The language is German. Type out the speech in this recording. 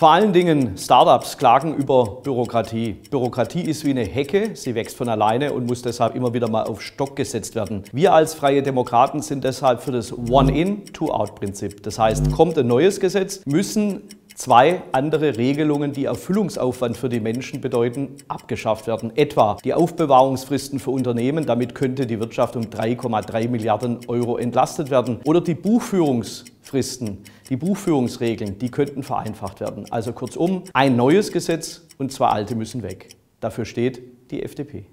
Vor allen Dingen Startups klagen über Bürokratie. Bürokratie ist wie eine Hecke, sie wächst von alleine und muss deshalb immer wieder mal auf Stock gesetzt werden. Wir als Freie Demokraten sind deshalb für das One-in, Two-out-Prinzip. Das heißt, kommt ein neues Gesetz, müssen zwei andere Regelungen, die Erfüllungsaufwand für die Menschen bedeuten, abgeschafft werden. Etwa die Aufbewahrungsfristen für Unternehmen, damit könnte die Wirtschaft um 3,3 Milliarden Euro entlastet werden. Oder die Buchführungsfristen, die Buchführungsregeln, die könnten vereinfacht werden. Also kurzum, ein neues Gesetz und zwei alte müssen weg. Dafür steht die FDP.